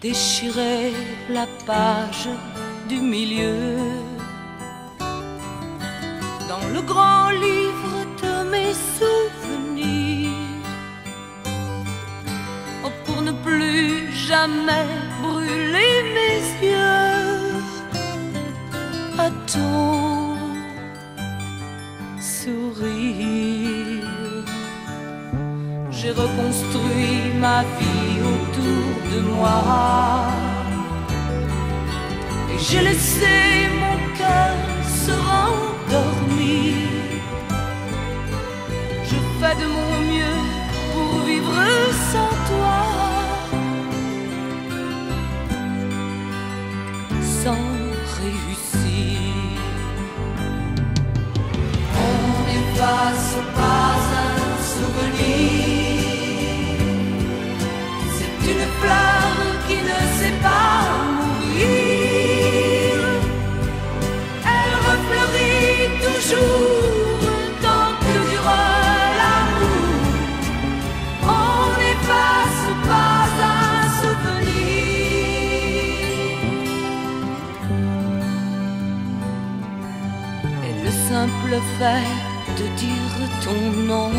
déchirer la page du milieu. Dans le grand livre de mes souvenirs, oh, pour ne plus jamais brûler mes yeux J'ai reconstruit ma vie autour de moi. Et j'ai laissé simple fait de dire ton nom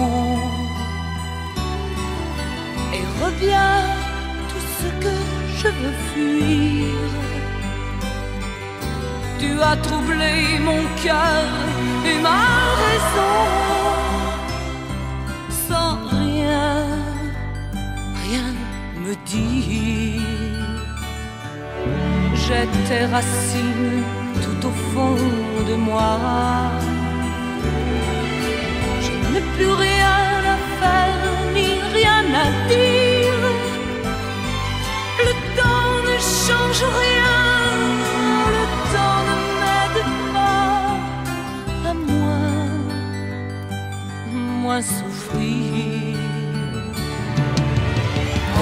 et revient tout ce que je veux fuir. Tu as troublé mon cœur et ma raison sans rien, rien me dire. J'ai tes racines tout au fond de moi. Plus rien à faire ni rien à dire. Le temps ne change rien, le temps ne m'aide pas à moins, moins souffrir.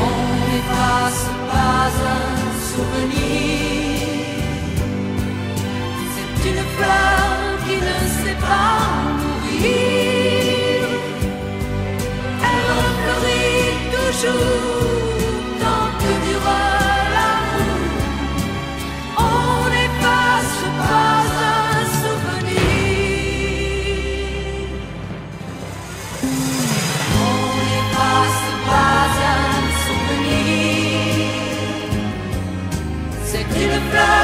On n'efface pas un souvenir. C'est une fleur.